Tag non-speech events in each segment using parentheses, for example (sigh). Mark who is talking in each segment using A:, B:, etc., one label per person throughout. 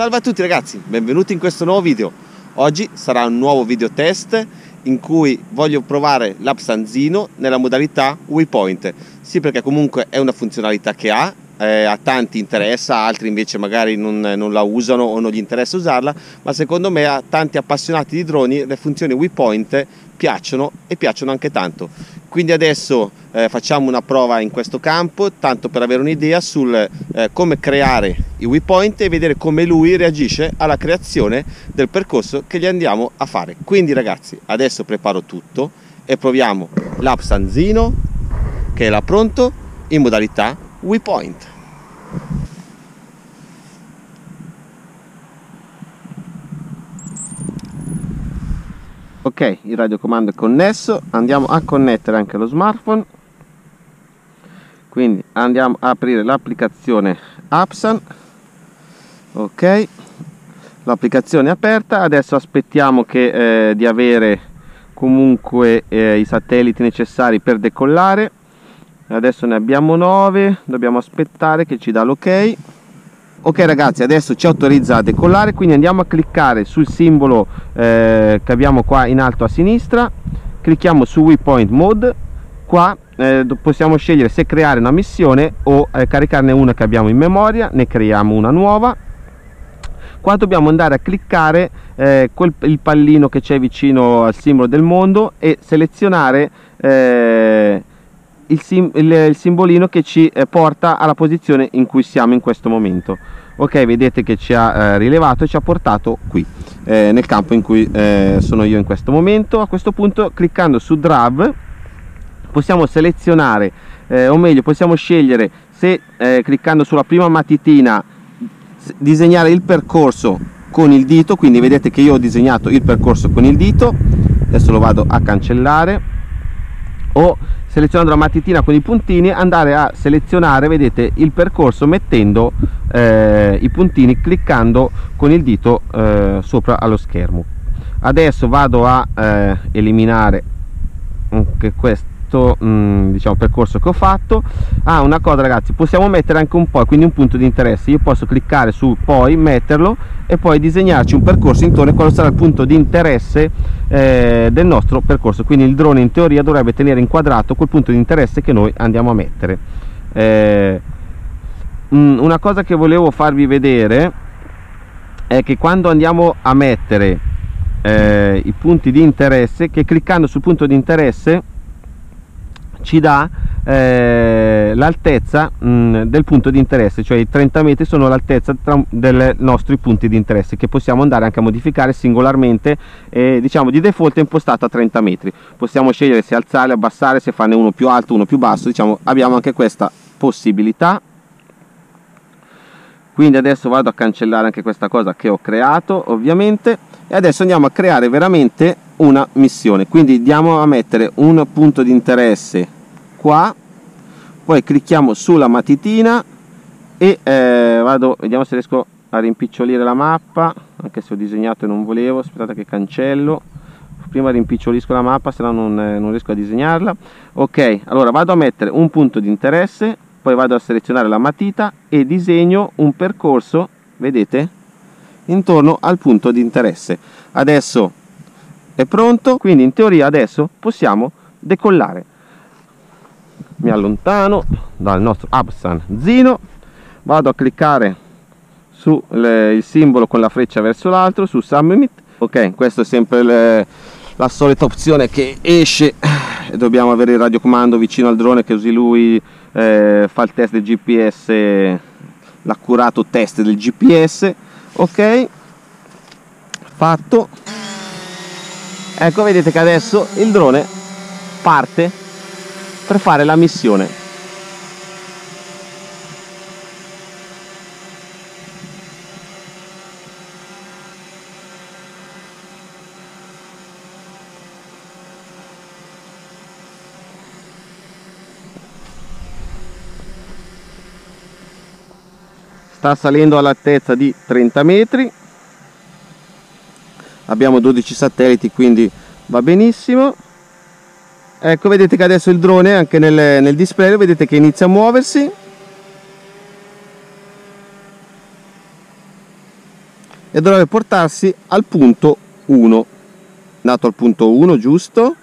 A: Salve a tutti ragazzi, benvenuti in questo nuovo video. Oggi sarà un nuovo video test in cui voglio provare l'app Sanzino nella modalità Waypoint. Sì perché comunque è una funzionalità che ha, eh, a tanti interessa, altri invece magari non, non, la usano o non gli interessa usarla, ma secondo me a tanti appassionati di droni le funzioni Waypoint piacciono e piacciono anche tanto. Quindi adesso eh, facciamo una prova in questo campo, tanto per avere un'idea sul eh, come creare i waypoint e vedere come lui reagisce alla creazione del percorso che gli andiamo a fare. Quindi ragazzi, adesso preparo tutto e proviamo l'app Sanzino che è là pronto in modalità waypoint. Ok il radiocomando è connesso. Andiamo a connettere anche lo smartphone. Quindi andiamo a aprire l'applicazione Apsan. Ok l'applicazione è aperta. Adesso aspettiamo che, eh, di avere comunque eh, i satelliti necessari per decollare. Adesso ne abbiamo 9 dobbiamo aspettare che ci dà l'ok ok ragazzi adesso ci autorizza a decollare quindi andiamo a cliccare sul simbolo eh, che abbiamo qua in alto a sinistra. Clicchiamo su waypoint mode. Qua eh, possiamo scegliere se creare una missione o eh, caricarne una che abbiamo in memoria. Ne creiamo una nuova. Qua dobbiamo andare a cliccare eh, quel, il pallino che c'è vicino al simbolo del mondo e selezionare eh, il, sim il, il simbolino che ci eh, porta alla posizione in cui siamo in questo momento. Ok vedete che ci ha eh, rilevato e ci ha portato qui eh, nel campo in cui eh, sono io in questo momento. A questo punto cliccando su drive possiamo selezionare eh, o meglio possiamo scegliere se eh, cliccando sulla prima matitina disegnare il percorso con il dito. Quindi vedete che io ho disegnato il percorso con il dito. Adesso lo vado a cancellare. O selezionando la matitina con i puntini andare a selezionare vedete il percorso mettendo eh, i puntini cliccando con il dito eh, sopra allo schermo. Adesso vado a eh, eliminare anche questo questo mh, mm, diciamo, percorso che ho fatto. Ah una cosa ragazzi possiamo mettere anche un po' quindi un punto di interesse. Io posso cliccare su poi metterlo e poi disegnarci un percorso intorno a quello sarà il punto di interesse eh, del nostro percorso. Quindi il drone in teoria dovrebbe tenere inquadrato quel punto di interesse che noi andiamo a mettere. Eh, mh, mm, una cosa che volevo farvi vedere è che quando andiamo a mettere eh, i punti di interesse che cliccando sul punto di interesse ci dà eh, l'altezza mm, del punto di interesse, cioè i 30 metri sono l'altezza dei nostri punti di interesse che possiamo andare anche a modificare singolarmente, eh, diciamo di default è impostato a 30 metri, possiamo scegliere se alzare, abbassare, se farne uno più alto, uno più basso, diciamo abbiamo anche questa possibilità. Quindi adesso vado a cancellare anche questa cosa che ho creato ovviamente e adesso andiamo a creare veramente una missione. Quindi andiamo a mettere un punto di interesse qua poi clicchiamo sulla matitina e eh, vado vediamo se riesco a rimpicciolire la mappa anche se ho disegnato e non volevo aspettate che cancello. Prima rimpicciolisco la mappa se no non, eh, non riesco a disegnarla. Ok allora vado a mettere un punto di interesse poi vado a selezionare la matita e disegno un percorso vedete? Intorno al punto di interesse. Adesso è pronto? Quindi in teoria adesso possiamo decollare. Mi allontano dal nostro Absan Zino. Vado a cliccare sul simbolo con la freccia verso l'altro su Summit ok questo è sempre le, la solita opzione che esce. E dobbiamo avere il radiocomando vicino al drone che così lui eh, fa il test del GPS l'accurato test del GPS ok fatto ecco vedete che adesso il drone parte per fare la missione. Sta salendo all'altezza di 30 metri abbiamo 12 satelliti quindi va benissimo. Ecco vedete che adesso il drone anche nel, nel display vedete che inizia a muoversi. E dovrebbe portarsi al punto 1 nato al punto 1 giusto?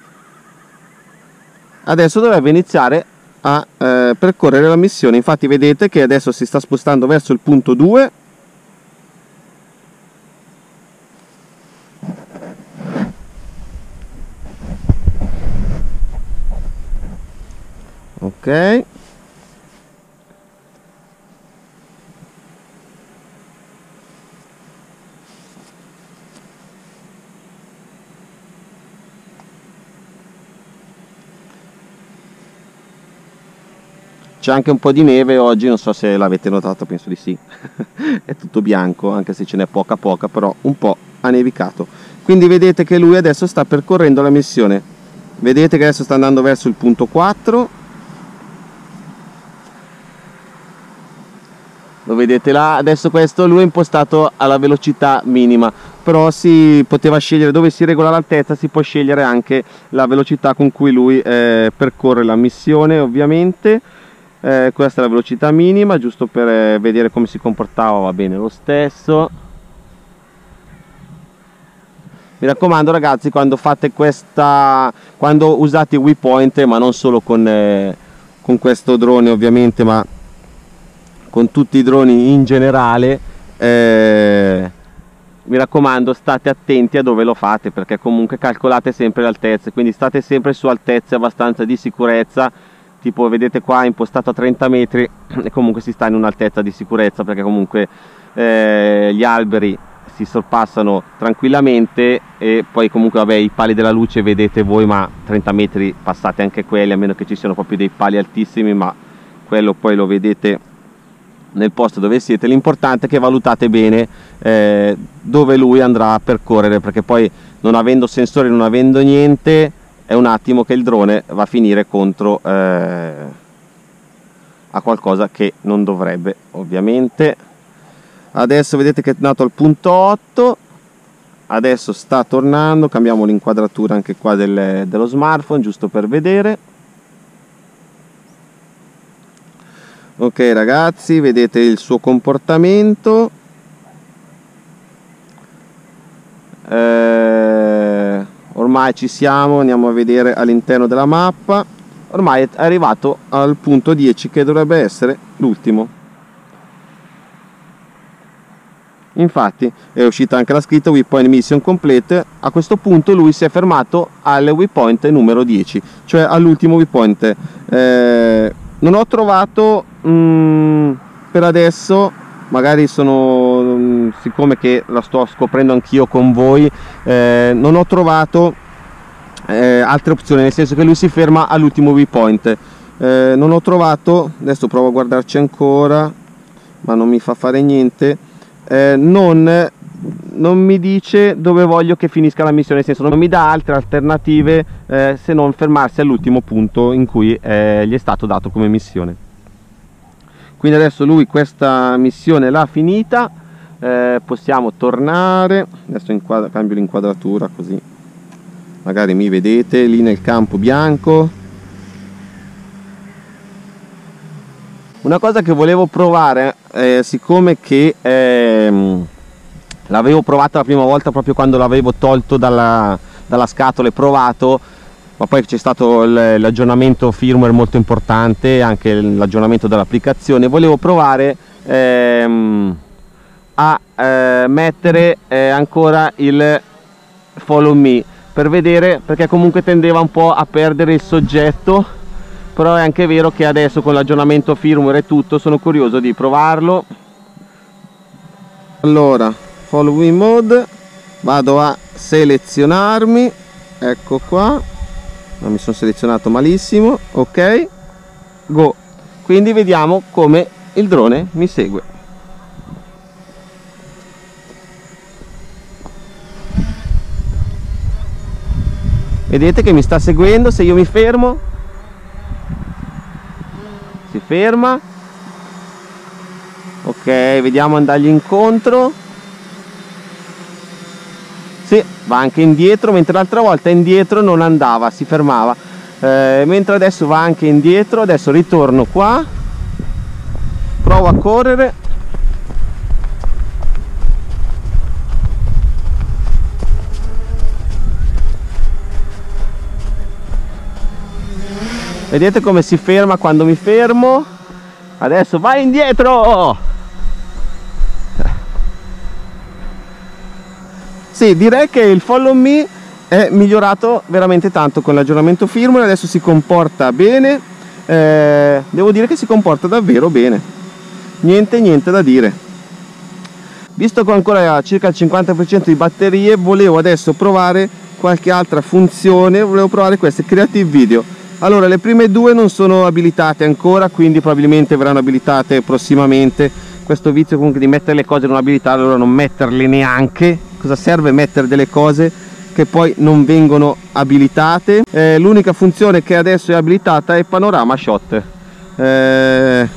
A: Adesso dovrebbe iniziare a eh, percorrere la missione. Infatti vedete che adesso si sta spostando verso il punto 2 c'è anche un po' di neve oggi non so se l'avete notato penso di sì. (laughs) È tutto bianco anche se ce n'è poca poca però un po' ha nevicato. Quindi vedete che lui adesso sta percorrendo la missione. Vedete che adesso sta andando verso il punto 4 lo vedete là. Adesso questo lui è impostato alla velocità minima però si poteva scegliere dove si regola l'altezza si può scegliere anche la velocità con cui lui eh, percorre la missione ovviamente. Eh, questa è la velocità minima giusto per eh, vedere come si comportava va bene lo stesso. Mi raccomando ragazzi quando fate questa quando usate waypoint ma non solo con, eh, con questo drone ovviamente ma con tutti i droni in generale eh, mi raccomando state attenti a dove lo fate perché comunque calcolate sempre le altezze quindi state sempre su altezze abbastanza di sicurezza tipo vedete qua impostato a 30 metri (clears throat) e comunque si sta in un'altezza di sicurezza perché comunque eh, gli alberi si sorpassano tranquillamente e poi comunque vabbè i pali della luce vedete voi ma 30 metri passate anche quelli a meno che ci siano proprio dei pali altissimi ma quello poi lo vedete nel posto dove siete l'importante è che valutate bene eh, dove lui andrà a percorrere perché poi non avendo sensori non avendo niente è un attimo che il drone va a finire contro eh, a qualcosa che non dovrebbe ovviamente. Adesso vedete che è nato al punto 8 adesso sta tornando cambiamo l'inquadratura anche qua del, dello smartphone giusto per vedere ok ragazzi vedete il suo comportamento. Eh, ormai ci siamo andiamo a vedere all'interno della mappa. Ormai è arrivato al punto 10 che dovrebbe essere l'ultimo. Infatti è uscita anche la scritta waypoint mission complete. A questo punto lui si è fermato al waypoint numero 10 cioè all'ultimo waypoint. Eh, non ho trovato mh, mm, per adesso magari sono mm, siccome che la sto scoprendo anch'io con voi eh, non ho trovato eh, altre opzioni nel senso che lui si ferma all'ultimo waypoint. Eh, non ho trovato adesso provo a guardarci ancora ma non mi fa fare niente eh, non, non mi dice dove voglio che finisca la missione nel senso non mi dà altre alternative eh, se non fermarsi all'ultimo punto in cui eh, gli è stato dato come missione. Quindi adesso lui questa missione l'ha finita eh, possiamo tornare. Adesso cambio l'inquadratura così magari mi vedete lì nel campo bianco. Una cosa che volevo provare eh, siccome che ehm, l'avevo provata la prima volta proprio quando l'avevo tolto dalla, dalla scatola e provato ma poi c'è stato l'aggiornamento firmware molto importante anche l'aggiornamento dell'applicazione. Volevo provare ehm, a eh, mettere eh, ancora il follow me per vedere perché comunque tendeva un po' a perdere il soggetto però è anche vero che adesso con l'aggiornamento firmware e tutto sono curioso di provarlo. Allora follow me mode. Vado a selezionarmi. Ecco qua. Non mi sono selezionato malissimo. Ok. Go. Quindi vediamo come il drone mi segue. Vedete che mi sta seguendo? Se io mi fermo. Si ferma. Ok vediamo andargli incontro va anche indietro mentre l'altra volta indietro non andava si fermava. Eh, mentre adesso va anche indietro adesso ritorno qua. Provo a correre. Vedete come si ferma quando mi fermo? Adesso vai indietro! Sì direi che il follow me è migliorato veramente tanto con l'aggiornamento firmware adesso si comporta bene eh, devo dire che si comporta davvero bene. Niente niente da dire. Visto che ho ancora circa il 50% di batterie volevo adesso provare qualche altra funzione volevo provare queste creative video. Allora le prime due non sono abilitate ancora quindi probabilmente verranno abilitate prossimamente. Questo vizio comunque di mettere le cose non abilitate allora non metterle neanche cosa serve mettere delle cose che poi non vengono abilitate? Eh, l'unica funzione che adesso è abilitata è panorama shot. Eh,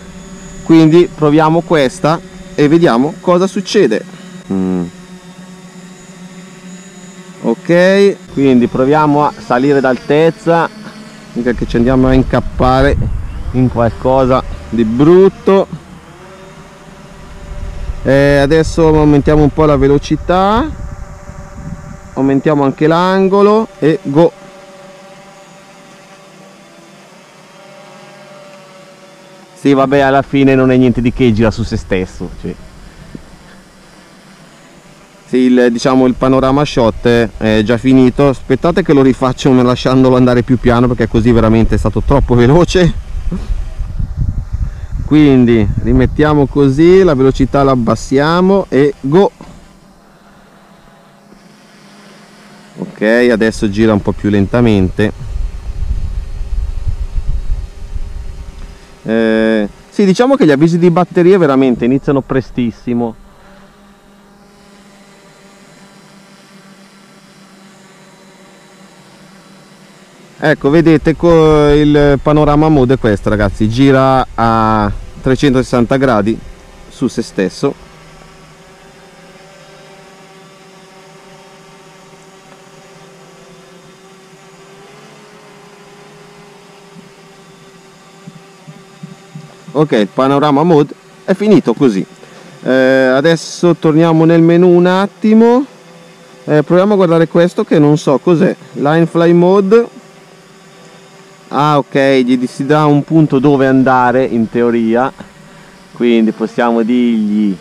A: quindi proviamo questa e vediamo cosa succede. Mm. ok quindi proviamo a salire d'altezza. Che ci andiamo a incappare in qualcosa di brutto e adesso aumentiamo un po' la velocità aumentiamo anche l'angolo e go. Sì vabbè alla fine non è niente di che gira su se stesso cioè. sì, il, diciamo il panorama shot è già finito. Aspettate che lo rifaccio lasciandolo andare più piano perché così veramente è stato troppo veloce quindi rimettiamo così la velocità la abbassiamo e go. Ok adesso gira un po' più lentamente. Eh, sì diciamo che gli avvisi di batterie veramente iniziano prestissimo ecco vedete il panorama mode è questo ragazzi. Gira a 360 gradi su se stesso. Ok il panorama mode è finito così. Eh, adesso torniamo nel menu un attimo. Eh, proviamo a guardare questo che non so cos'è. Line fly mode ah ok gli si dà un punto dove andare in teoria. Quindi possiamo dirgli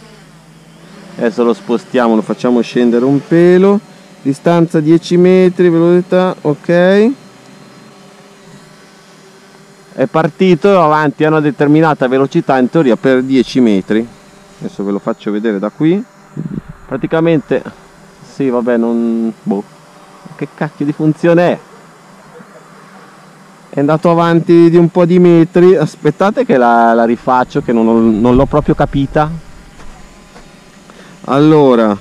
A: adesso lo spostiamo lo facciamo scendere un pelo. Distanza 10 metri velocità ok. È partito avanti a una determinata velocità in teoria per 10 metri. Adesso ve lo faccio vedere da qui. Praticamente sì vabbè non boh che cacchio di funzione è è andato avanti di un po' di metri. Aspettate che la, la rifaccio che non, non l'ho proprio capita. Allora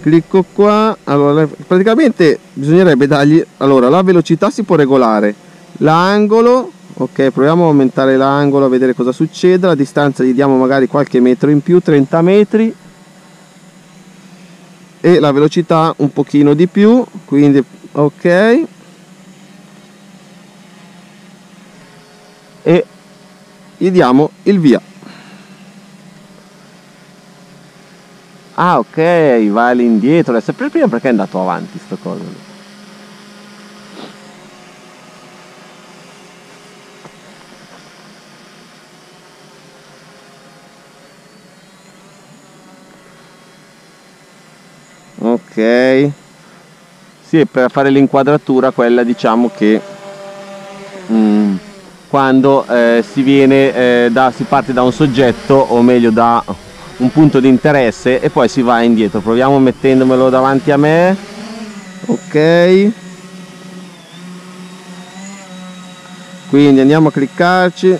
A: clicco qua. Allora praticamente bisognerebbe dargli allora la velocità si può regolare. L'angolo ok proviamo a aumentare l'angolo a vedere cosa succede. La distanza gli diamo magari qualche metro in più 30 metri. E la velocità un pochino di più quindi ok e gli diamo il via. Ah ok va all'indietro sempre prima perché è andato avanti sto coso ok. Sì per fare l'inquadratura quella diciamo che mm, quando eh, si viene eh, da si parte da un soggetto o meglio da un punto di interesse e poi si va indietro. Proviamo mettendomelo davanti a me. Ok. Quindi andiamo a cliccarci.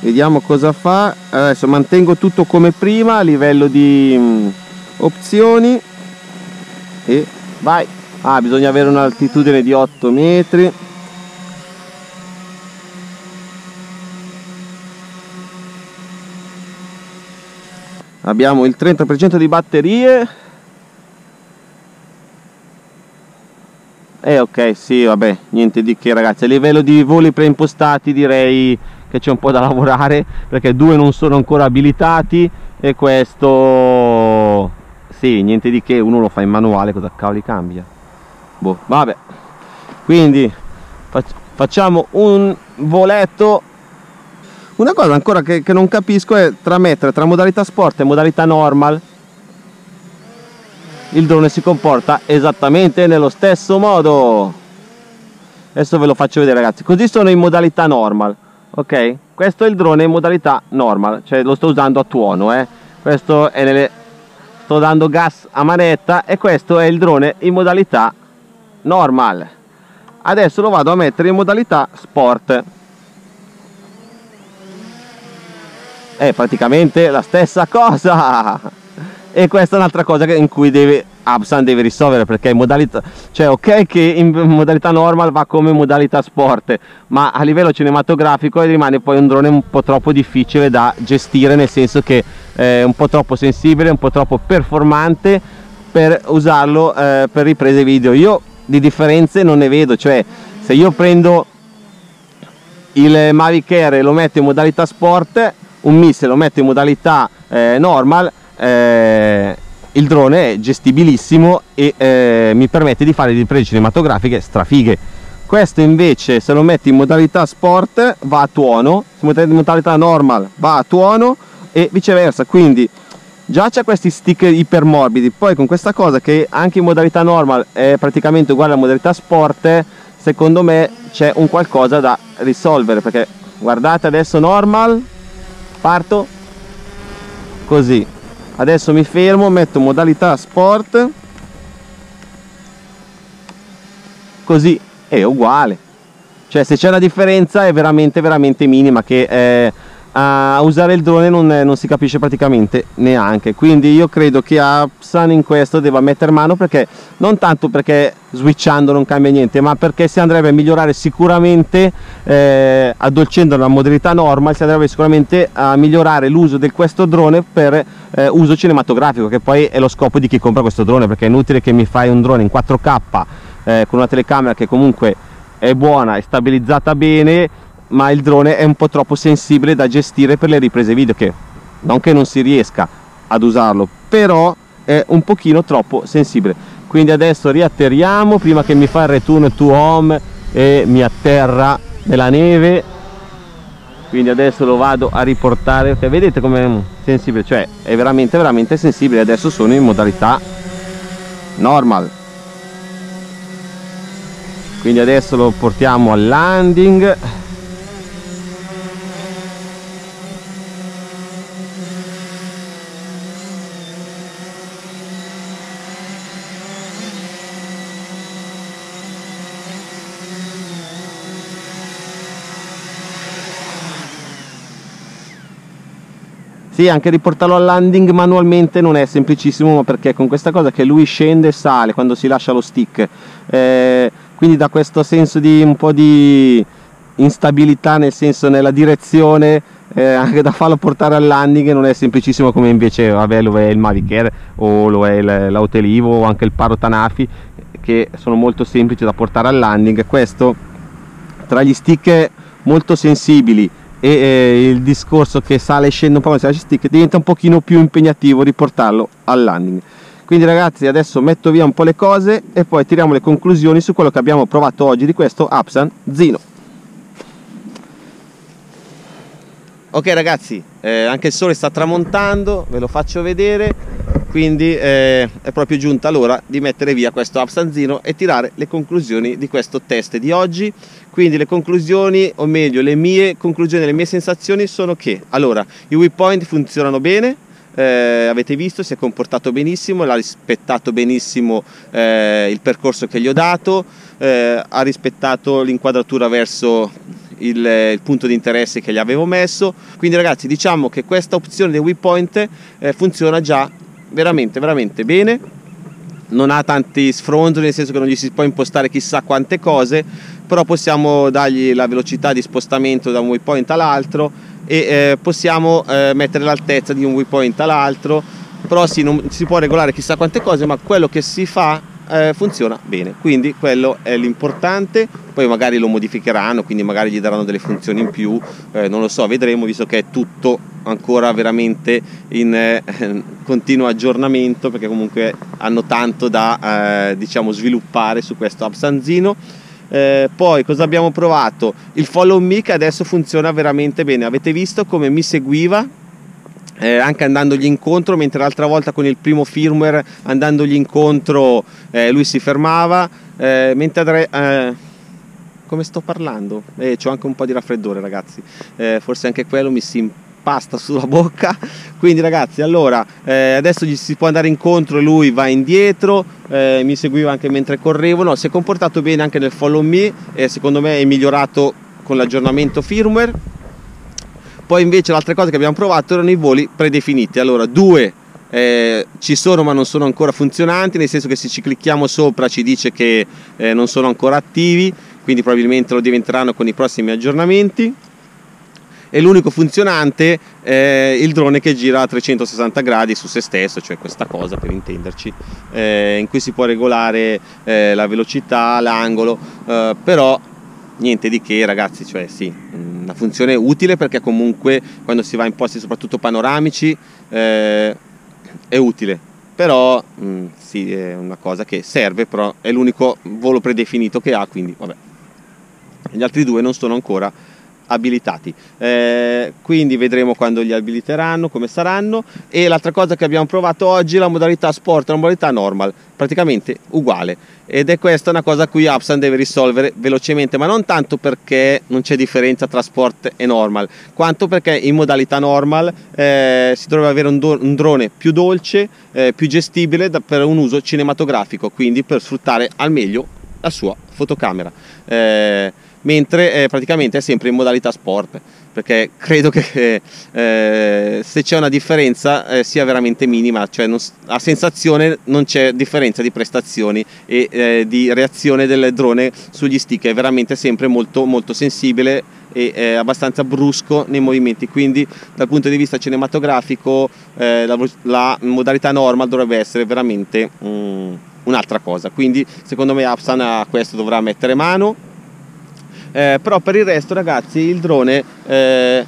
A: Vediamo cosa fa. Adesso mantengo tutto come prima a livello di mh, mm, opzioni. E vai. Ah bisogna avere un'altitudine di 8 metri abbiamo il 30% di batterie. Eh ok sì vabbè niente di che ragazzi. A livello di voli preimpostati direi che c'è un po' da (laughs) lavorare perché due non sono ancora abilitati e questo sì niente di che. Uno lo fa in manuale cosa cavoli cambia? Boh vabbè. Quindi facciamo un voletto una cosa ancora che, che non capisco è tra mettere tra modalità sport e modalità normal. Il drone si comporta esattamente nello stesso modo. Adesso ve lo faccio vedere ragazzi. Così sono in modalità normal ok? Questo è il drone in modalità normal cioè lo sto usando a tuono eh. Questo è nelle sto dando gas a manetta e questo è il drone in modalità normal. Adesso lo vado a mettere in modalità sport è praticamente la stessa cosa. E questa è un'altra cosa in cui deve Absan deve risolvere perché modalità cioè ok che in modalità normal va come modalità sport ma a livello cinematografico rimane poi un drone un po' troppo difficile da gestire nel senso che è un po' troppo sensibile un po' troppo performante per usarlo eh, per riprese video. Io di differenze non ne vedo cioè se io prendo il Mavic Air e lo metto in modalità sport un missile lo metto in modalità eh, normal eh, il drone è gestibilissimo e eh, mi permette di fare riprese cinematografiche strafighe. Questo invece se lo metti in modalità sport va a tuono se lo metti in modalità normal va a tuono e viceversa. Quindi già c'è questi stick ipermorbidi. Poi con questa cosa che anche in modalità normal è praticamente uguale alla modalità sport secondo me c'è un qualcosa da risolvere perché guardate adesso normal parto. Così. Adesso mi fermo metto modalità sport. Così è uguale. Cioè se c'è una differenza è veramente veramente minima che eh, a usare il drone non, non, si capisce praticamente neanche. Quindi io credo che Apsan in questo debba mettere mano perché non tanto perché switchando non cambia niente ma perché si andrebbe a migliorare sicuramente eh, addolcendo la modalità normal si andrebbe sicuramente a migliorare l'uso di questo drone per eh, uso cinematografico che poi è lo scopo di chi compra questo drone perché è inutile che mi fai un drone in 4k eh, con una telecamera che comunque è buona e stabilizzata bene ma il drone è un po' troppo sensibile da gestire per le riprese video che non che non si riesca ad usarlo però è un pochino troppo sensibile. Quindi adesso riatterriamo prima che mi fa il return to home e mi atterra nella neve. Quindi adesso lo vado a riportare. Okay, vedete come sensibile? Cioè è veramente veramente sensibile. Adesso sono in modalità normal. Quindi adesso lo portiamo al landing Sì, anche riportarlo al landing manualmente non è semplicissimo perché con questa cosa che lui scende e sale quando si lascia lo stick, eh, quindi da questo senso di un po' di instabilità nel senso nella direzione eh, anche da farlo portare al landing non è semplicissimo come invece vabbè, lo è il Mavic Air o lo è l'Autelivo o anche il Paro Tanafi che sono molto semplici da portare al landing. Questo tra gli stick molto sensibili e eh, il discorso che sale e scende un po' con stick diventa un pochino più impegnativo riportarlo al landing quindi ragazzi adesso metto via un po' le cose e poi tiriamo le conclusioni su quello che abbiamo provato oggi di questo Apsan Zino ok ragazzi eh, anche il sole sta tramontando ve lo faccio vedere. Quindi eh, è proprio giunta l'ora di mettere via questo Absanzino e tirare le conclusioni di questo test di oggi quindi le conclusioni o meglio le mie conclusioni le mie sensazioni sono che allora i waypoint funzionano bene eh, avete visto si è comportato benissimo l'ha rispettato benissimo eh, il percorso che gli ho dato eh, ha rispettato l'inquadratura verso il, il, punto di interesse che gli avevo messo. Quindi ragazzi diciamo che questa opzione dei waypoint eh, funziona già veramente veramente bene. Non ha tanti sfronzoli nel senso che non gli si può impostare chissà quante cose però possiamo dargli la velocità di spostamento da un waypoint all'altro e eh, possiamo eh, mettere l'altezza di un waypoint all'altro. Però sì, non si può regolare chissà quante cose ma quello che si fa eh, funziona bene. Quindi quello è l'importante. Poi magari lo modificheranno quindi magari gli daranno delle funzioni in più. Eh, non lo so vedremo visto che è tutto ancora veramente in eh, (laughs) continuo aggiornamento perché comunque hanno tanto da eh, diciamo sviluppare su questo Absanzino eh, poi cosa abbiamo provato? Il follow me che adesso funziona veramente bene. Avete visto come mi seguiva? Eh, anche andandogli incontro mentre l'altra volta con il primo firmware andandogli incontro eh, lui si fermava. Eh, mentre eh, come sto parlando? Eh, ho anche un po' di raffreddore ragazzi. Eh, forse anche quello mi si impasta sulla bocca. Quindi ragazzi allora eh, adesso gli si può andare incontro lui va indietro eh, mi seguiva anche mentre correvo. No, si è comportato bene anche nel follow me e secondo me è migliorato con l'aggiornamento firmware. Poi invece le altre cose che abbiamo provato erano i voli predefiniti. Allora due eh, ci sono ma non sono ancora funzionanti nel senso che se ci clicchiamo sopra ci dice che eh, non sono ancora attivi quindi probabilmente lo diventeranno con i prossimi aggiornamenti e l'unico funzionante è il drone che gira a 360 gradi su se stesso, cioè questa cosa per intenderci, eh, in cui si può regolare eh, la velocità, l'angolo, eh, però niente di che ragazzi, cioè sì, una funzione utile perché comunque quando si va in posti soprattutto panoramici eh, è utile, però mh, mm, sì, è una cosa che serve, però è l'unico volo predefinito che ha, quindi vabbè. Gli altri due non sono ancora abilitati. Eh, quindi vedremo quando li abiliteranno come saranno. E l'altra cosa che abbiamo provato oggi è la modalità sport la modalità normal praticamente uguale. Ed è questa una cosa a cui Apsan deve risolvere velocemente ma non tanto perché non c'è differenza tra sport e normal quanto perché in modalità normal eh, si dovrebbe avere un, un drone più dolce eh, più gestibile da, per un uso cinematografico quindi per sfruttare al meglio la sua fotocamera. Eh, mentre eh, praticamente è sempre in modalità sport perché credo che eh, se c'è una differenza eh, sia veramente minima, cioè non, a sensazione non c'è differenza di prestazioni e eh, di reazione del drone sugli stick, è veramente sempre molto, molto sensibile e abbastanza brusco nei movimenti, quindi dal punto di vista cinematografico eh, la, la, modalità normal dovrebbe essere veramente um, un'altra cosa, quindi secondo me Apsan a questo dovrà mettere mano eh, però per il resto ragazzi il drone eh,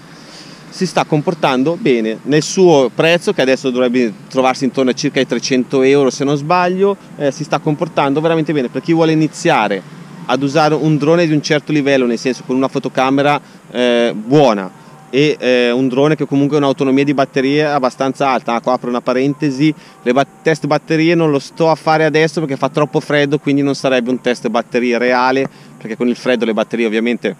A: si sta comportando bene. Nel suo prezzo che adesso dovrebbe trovarsi intorno a circa i 300 euro se non sbaglio eh, si sta comportando veramente bene. Per chi vuole iniziare ad usare un drone di un certo livello nel senso con una fotocamera eh, buona e eh, un drone che comunque ha un'autonomia di batterie abbastanza alta. Ah, qua apro una parentesi, le bat test batterie non lo sto a fare adesso perché fa troppo freddo, quindi non sarebbe un test batterie reale, perché con il freddo le batterie ovviamente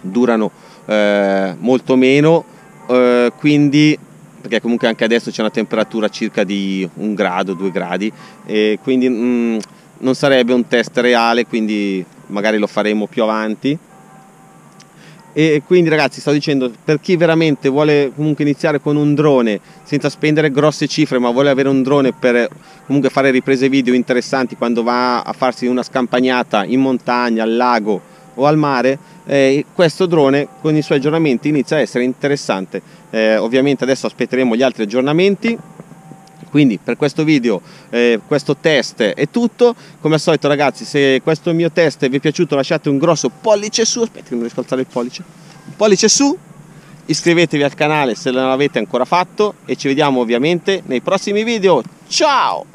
A: durano eh, molto meno, eh, quindi perché comunque anche adesso c'è una temperatura circa di un grado, due gradi, e quindi mh, mm, non sarebbe un test reale, quindi magari lo faremo più avanti e quindi ragazzi sto dicendo per chi veramente vuole comunque iniziare con un drone senza spendere grosse cifre ma vuole avere un drone per comunque fare riprese video interessanti quando va a farsi una scampagnata in montagna, al lago o al mare eh, questo drone con i suoi aggiornamenti inizia a essere interessante. Eh, ovviamente adesso aspetteremo gli altri aggiornamenti quindi per questo video eh, questo test è tutto. Come al solito ragazzi se questo mio test vi è piaciuto lasciate un grosso pollice su. Aspetta che non riesco a alzare il pollice. Un pollice su. Iscrivetevi al canale se non l'avete ancora fatto e ci vediamo ovviamente nei prossimi video. Ciao